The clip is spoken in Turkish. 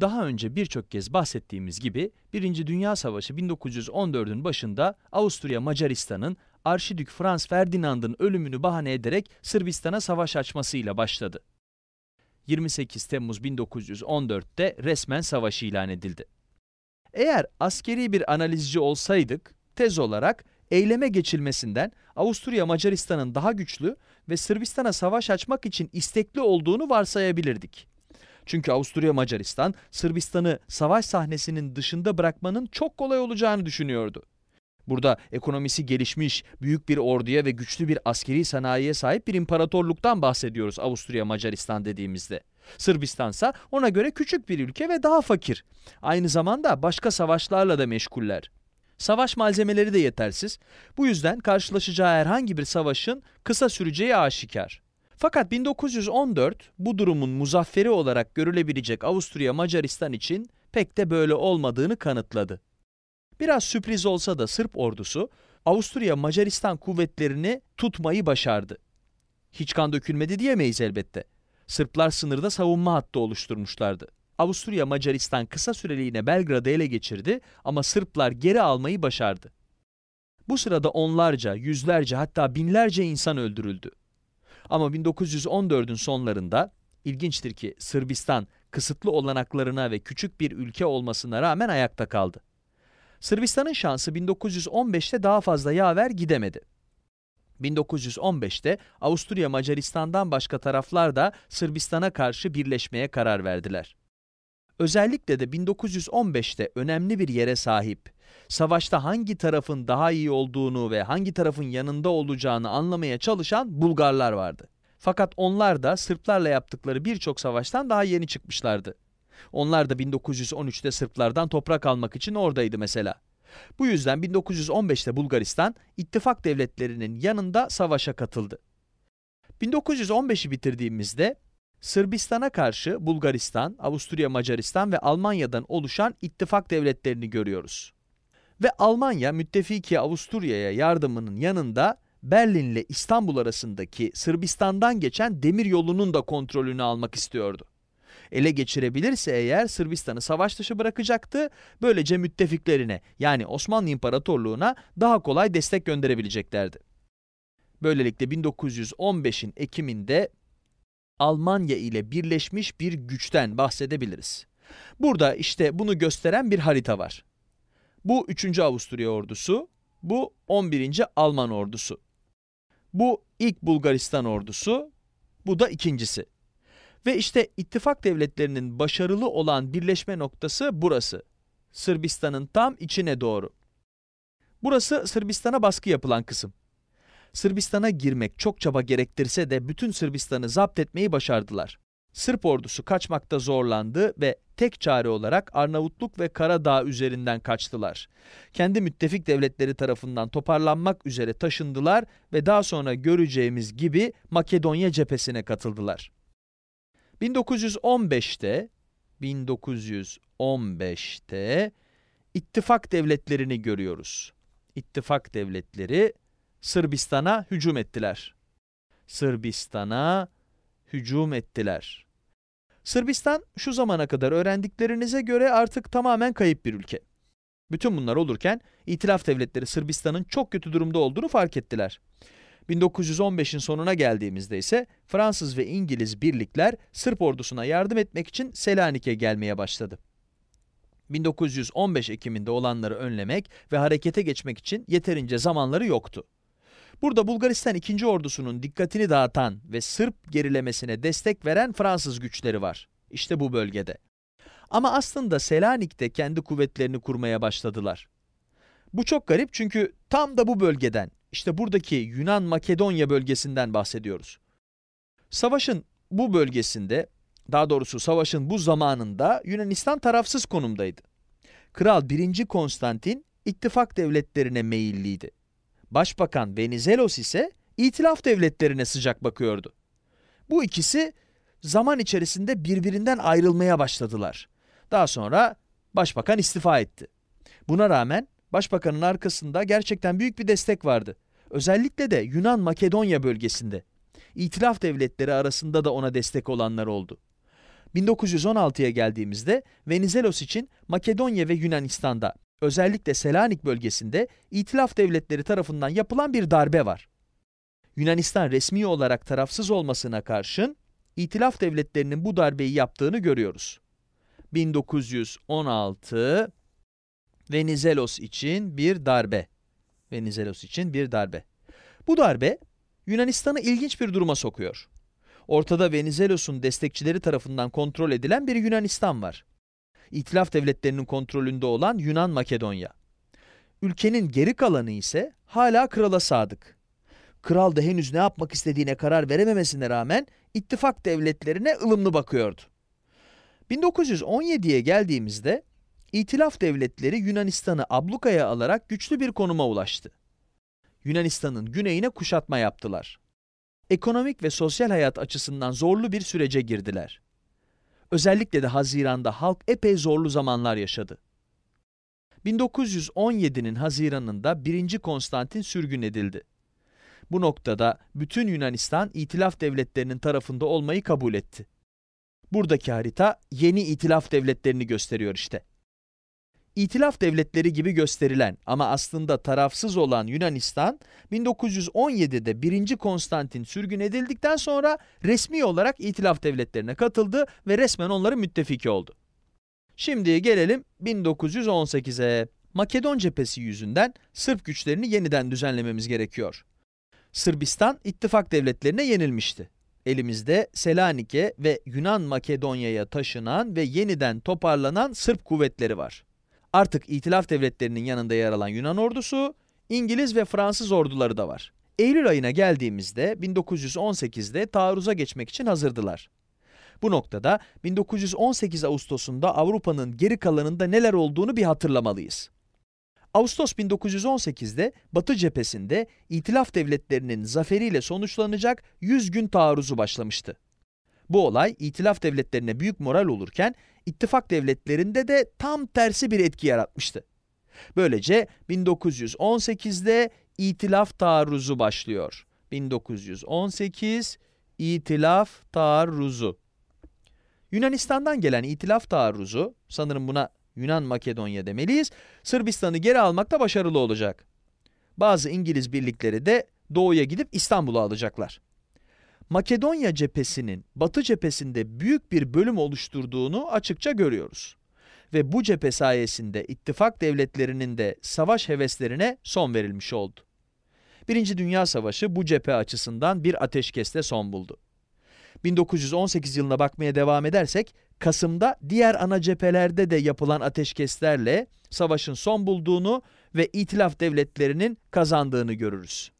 Daha önce birçok kez bahsettiğimiz gibi Birinci Dünya Savaşı 1914'ün başında Avusturya Macaristan'ın Arşidük Franz Ferdinand'ın ölümünü bahane ederek Sırbistan'a savaş açmasıyla başladı. 28 Temmuz 1914'te resmen savaş ilan edildi. Eğer askeri bir analizci olsaydık, tez olarak eyleme geçilmesinden Avusturya Macaristan'ın daha güçlü ve Sırbistan'a savaş açmak için istekli olduğunu varsayabilirdik. Çünkü Avusturya Macaristan, Sırbistan'ı savaş sahnesinin dışında bırakmanın çok kolay olacağını düşünüyordu. Burada ekonomisi gelişmiş, büyük bir orduya ve güçlü bir askeri sanayiye sahip bir imparatorluktan bahsediyoruz Avusturya Macaristan dediğimizde. Sırbistan ise ona göre küçük bir ülke ve daha fakir. Aynı zamanda başka savaşlarla da meşguller. Savaş malzemeleri de yetersiz. Bu yüzden karşılaşacağı herhangi bir savaşın kısa süreceği aşikar. Fakat 1914 bu durumun muzafferi olarak görülebilecek Avusturya Macaristan için pek de böyle olmadığını kanıtladı. Biraz sürpriz olsa da Sırp ordusu Avusturya Macaristan kuvvetlerini tutmayı başardı. Hiç kan dökülmedi diyemeyiz elbette. Sırplar sınırda savunma hattı oluşturmuşlardı. Avusturya Macaristan kısa süreliğine Belgrad'ı ele geçirdi ama Sırplar geri almayı başardı. Bu sırada onlarca, yüzlerce hatta binlerce insan öldürüldü. Ama 1914'ün sonlarında ilginçtir ki Sırbistan kısıtlı olanaklarına ve küçük bir ülke olmasına rağmen ayakta kaldı. Sırbistan'ın şansı 1915'te daha fazla yaver gidemedi. 1915'te Avusturya Macaristan'dan başka taraflar da Sırbistan'a karşı birleşmeye karar verdiler. Özellikle de 1915'te önemli bir yere sahip, savaşta hangi tarafın daha iyi olduğunu ve hangi tarafın yanında olacağını anlamaya çalışan Bulgarlar vardı. Fakat onlar da Sırplarla yaptıkları birçok savaştan daha yeni çıkmışlardı. Onlar da 1913'te Sırplardan toprak almak için oradaydı mesela. Bu yüzden 1915'te Bulgaristan ittifak devletlerinin yanında savaşa katıldı. 1915'i bitirdiğimizde Sırbistan'a karşı Bulgaristan, Avusturya Macaristan ve Almanya'dan oluşan ittifak devletlerini görüyoruz. Ve Almanya müttefiki Avusturya'ya yardımının yanında Berlin ile İstanbul arasındaki Sırbistan'dan geçen demir yolunun da kontrolünü almak istiyordu. Ele geçirebilirse eğer Sırbistan'ı savaş dışı bırakacaktı, böylece müttefiklerine yani Osmanlı İmparatorluğu'na daha kolay destek gönderebileceklerdi. Böylelikle 1915'in Ekim'inde Almanya ile birleşmiş bir güçten bahsedebiliriz. Burada işte bunu gösteren bir harita var. Bu 3. Avusturya ordusu, bu 11. Alman ordusu. Bu ilk Bulgaristan ordusu, bu da ikincisi. Ve işte ittifak devletlerinin başarılı olan birleşme noktası burası. Sırbistan'ın tam içine doğru. Burası Sırbistan'a baskı yapılan kısım. Sırbistan'a girmek çok çaba gerektirse de bütün Sırbistan'ı zapt etmeyi başardılar. Sırp ordusu kaçmakta zorlandı ve tek çare olarak Arnavutluk ve Karadağ üzerinden kaçtılar. Kendi müttefik devletleri tarafından toparlanmak üzere taşındılar ve daha sonra göreceğimiz gibi Makedonya cephesine katıldılar. 1915'te 1915'te ittifak devletlerini görüyoruz. İttifak devletleri Sırbistan'a hücum ettiler. Sırbistan'a hücum ettiler. Sırbistan şu zamana kadar öğrendiklerinize göre artık tamamen kayıp bir ülke. Bütün bunlar olurken İtilaf devletleri Sırbistan'ın çok kötü durumda olduğunu fark ettiler. 1915'in sonuna geldiğimizde ise Fransız ve İngiliz birlikler Sırp ordusuna yardım etmek için Selanik'e gelmeye başladı. 1915 Ekim'inde olanları önlemek ve harekete geçmek için yeterince zamanları yoktu. Burada Bulgaristan 2. ordusunun dikkatini dağıtan ve Sırp gerilemesine destek veren Fransız güçleri var. İşte bu bölgede. Ama aslında Selanik'te kendi kuvvetlerini kurmaya başladılar. Bu çok garip çünkü tam da bu bölgeden, işte buradaki Yunan-Makedonya bölgesinden bahsediyoruz. Savaşın bu bölgesinde, daha doğrusu savaşın bu zamanında Yunanistan tarafsız konumdaydı. Kral 1. Konstantin ittifak devletlerine meyilliydi. Başbakan Venizelos ise itilaf devletlerine sıcak bakıyordu. Bu ikisi zaman içerisinde birbirinden ayrılmaya başladılar. Daha sonra başbakan istifa etti. Buna rağmen başbakanın arkasında gerçekten büyük bir destek vardı. Özellikle de Yunan-Makedonya bölgesinde. İtilaf devletleri arasında da ona destek olanlar oldu. 1916'ya geldiğimizde Venizelos için Makedonya ve Yunanistan'da özellikle Selanik bölgesinde İtilaf devletleri tarafından yapılan bir darbe var. Yunanistan resmi olarak tarafsız olmasına karşın İtilaf devletlerinin bu darbeyi yaptığını görüyoruz. 1916 Venizelos için bir darbe. Venizelos için bir darbe. Bu darbe Yunanistan'ı ilginç bir duruma sokuyor. Ortada Venizelos'un destekçileri tarafından kontrol edilen bir Yunanistan var. İtilaf devletlerinin kontrolünde olan Yunan Makedonya. Ülkenin geri kalanı ise hala krala sadık. Kral da henüz ne yapmak istediğine karar verememesine rağmen ittifak devletlerine ılımlı bakıyordu. 1917'ye geldiğimizde İtilaf devletleri Yunanistan'ı ablukaya alarak güçlü bir konuma ulaştı. Yunanistan'ın güneyine kuşatma yaptılar. Ekonomik ve sosyal hayat açısından zorlu bir sürece girdiler. Özellikle de Haziran'da halk epey zorlu zamanlar yaşadı. 1917'nin Haziran'ında 1. Konstantin sürgün edildi. Bu noktada bütün Yunanistan itilaf devletlerinin tarafında olmayı kabul etti. Buradaki harita yeni itilaf devletlerini gösteriyor işte. İtilaf devletleri gibi gösterilen ama aslında tarafsız olan Yunanistan, 1917'de 1. Konstantin sürgün edildikten sonra resmi olarak İtilaf devletlerine katıldı ve resmen onların müttefiki oldu. Şimdi gelelim 1918'e. Makedon cephesi yüzünden Sırp güçlerini yeniden düzenlememiz gerekiyor. Sırbistan ittifak devletlerine yenilmişti. Elimizde Selanike ve Yunan Makedonya'ya taşınan ve yeniden toparlanan Sırp kuvvetleri var. Artık İtilaf devletlerinin yanında yer alan Yunan ordusu, İngiliz ve Fransız orduları da var. Eylül ayına geldiğimizde 1918'de taarruza geçmek için hazırdılar. Bu noktada 1918 Ağustos'unda Avrupa'nın geri kalanında neler olduğunu bir hatırlamalıyız. Ağustos 1918'de Batı cephesinde İtilaf devletlerinin zaferiyle sonuçlanacak 100 gün taarruzu başlamıştı. Bu olay İtilaf devletlerine büyük moral olurken ittifak devletlerinde de tam tersi bir etki yaratmıştı. Böylece 1918'de İtilaf taarruzu başlıyor. 1918 İtilaf taarruzu. Yunanistan'dan gelen İtilaf taarruzu, sanırım buna Yunan Makedonya demeliyiz, Sırbistan'ı geri almakta başarılı olacak. Bazı İngiliz birlikleri de doğuya gidip İstanbul'u alacaklar. Makedonya cephesinin Batı cephesinde büyük bir bölüm oluşturduğunu açıkça görüyoruz. Ve bu cephe sayesinde ittifak devletlerinin de savaş heveslerine son verilmiş oldu. Birinci Dünya Savaşı bu cephe açısından bir ateşkeste son buldu. 1918 yılına bakmaya devam edersek, Kasım'da diğer ana cephelerde de yapılan ateşkeslerle savaşın son bulduğunu ve itilaf devletlerinin kazandığını görürüz.